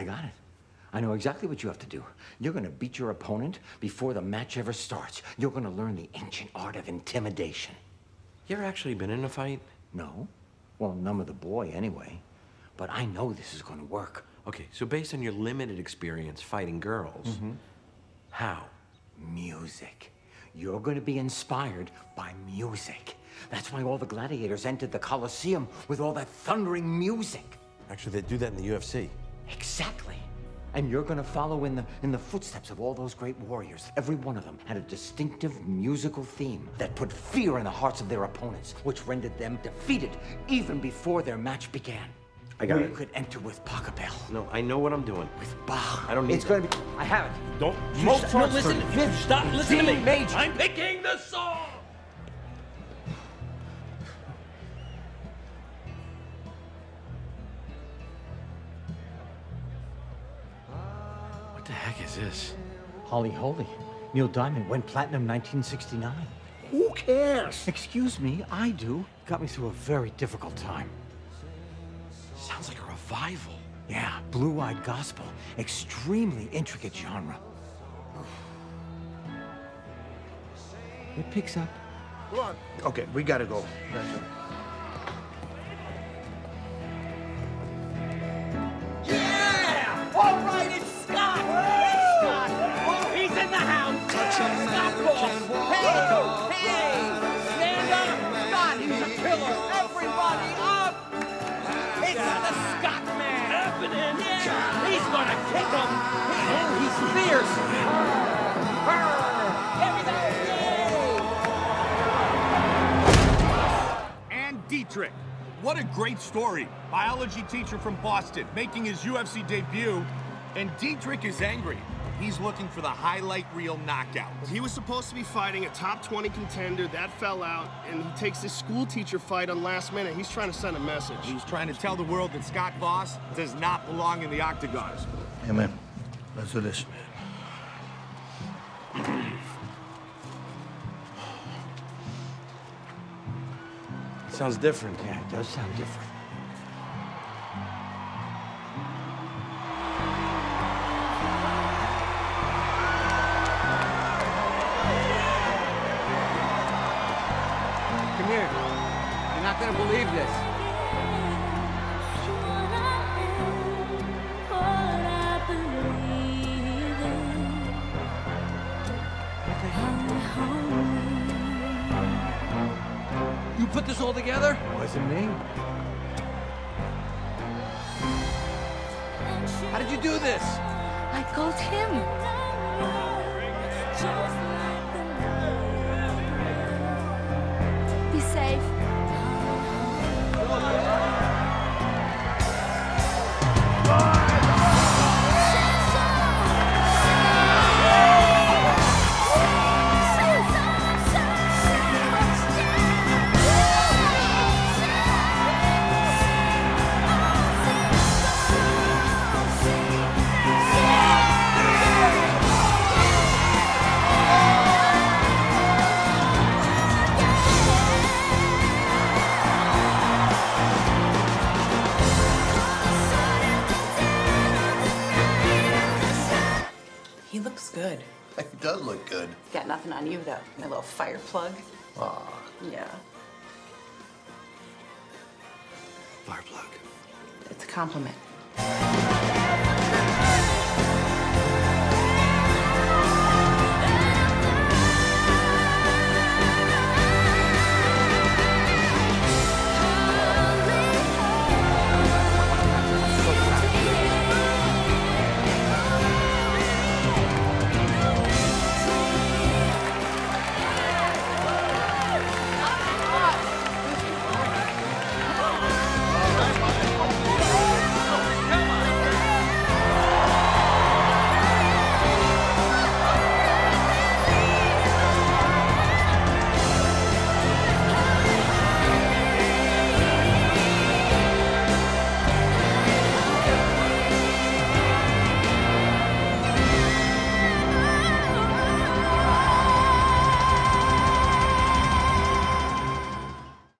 I got it. I know exactly what you have to do. You're gonna beat your opponent before the match ever starts. You're gonna learn the ancient art of intimidation. You ever actually been in a fight? No? Well, none with the boy, anyway. But I know this is gonna work. Okay, so based on your limited experience fighting girls, mm-hmm. how? Music. You're gonna be inspired by music. That's why all the gladiators entered the Colosseum with all that thundering music. Actually, they do that in the UFC. Exactly. And you're gonna follow in the in the footsteps of all those great warriors. Every one of them had a distinctive musical theme that put fear in the hearts of their opponents, which rendered them defeated even before their match began. I got we it. You could enter with Pachelbel, No, I know what I'm doing. with Bach. I don't need It's that. gonna be. I have it. Don't Mozart's no, listen. for stop, listen to me. major. I'm picking the song. Heck is this? Holly Holy. Neil Diamond went platinum 1969. Who cares? Excuse me, I do. Got me through a very difficult time. Sounds like a revival. Yeah, blue-eyed gospel. Extremely intricate genre. It picks up. Come on. Okay, we gotta go. He's fierce! Arr! Arr! Here we go! Yay! and Dietrich. What a great story. Biology teacher from Boston making his UFC debut. And Dietrich is angry. He's looking for the highlight reel knockout. He was supposed to be fighting a top 20 contender. That fell out, and he takes this school teacher fight on last minute. He's trying to send a message. He's trying to tell the world that Scott Voss does not belong in the octagon. Hey, man. Let's do this. Sounds different. Yeah, it does sound different. Come here. You're not gonna believe this. Put this all together? Wasn't me. How did you do this? I called him. Looks good. It does look good. Got nothing on you, though. My little fire plug. Aw. Yeah, Fire plug. it's a compliment.